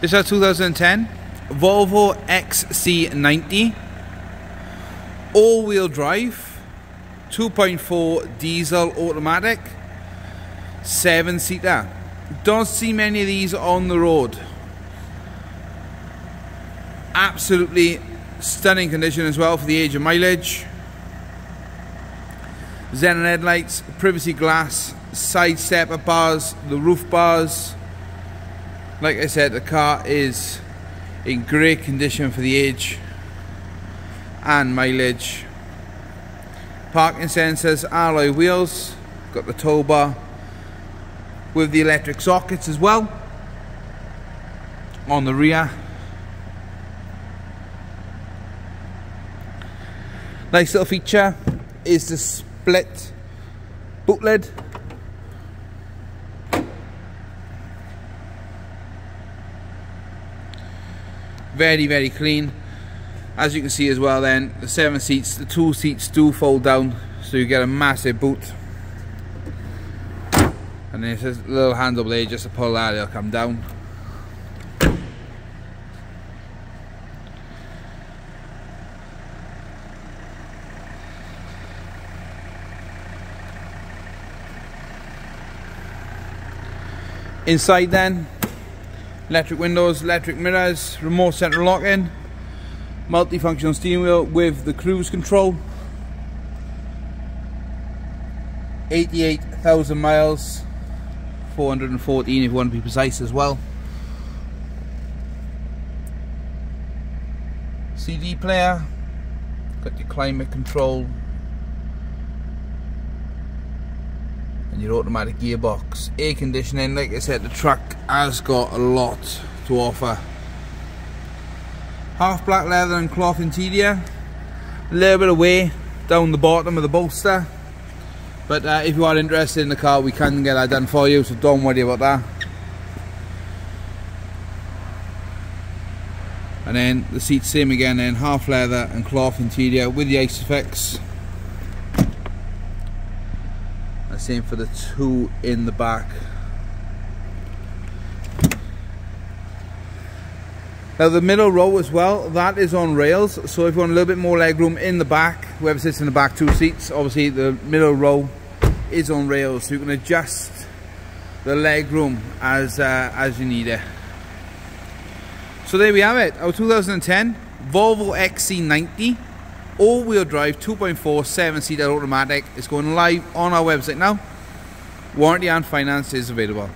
This is a 2010 Volvo XC90 all-wheel drive 2.4 diesel automatic seven seater don't see many of these on the road. Absolutely stunning condition as well for the age of mileage. Xenon headlights privacy glass side stepper bars the roof bars like I said the car is in great condition for the age and mileage. Parking sensors alloy wheels got the tow bar with the electric sockets as well on the rear. Nice little feature is the split boot lid very very clean. As you can see as well then the seven seats the two seats do fold down so you get a massive boot. And there's a little handle blade just to pull that it'll come down. Inside then electric windows, electric mirrors, remote central locking, multifunctional steering wheel with the cruise control. 88,000 miles, 414 if you want to be precise as well. CD player, got your climate control, and your automatic gearbox. Air conditioning, like I said, the truck has got a lot to offer. Half black leather and cloth interior. A little bit of wear down the bottom of the bolster. But uh, if you are interested in the car, we can get that done for you, so don't worry about that. And then the seats same again then, half leather and cloth interior with the Isofix. Same for the two in the back Now the middle row as well, that is on rails. So if you want a little bit more leg room in the back, whoever sits in the back two seats, obviously the middle row is on rails. So you can adjust the leg room as, uh, as you need it. So there we have it, our 2010 Volvo XC90 all-wheel drive 2.4 7-seater automatic. Is going live on our website now. Warranty and finance is available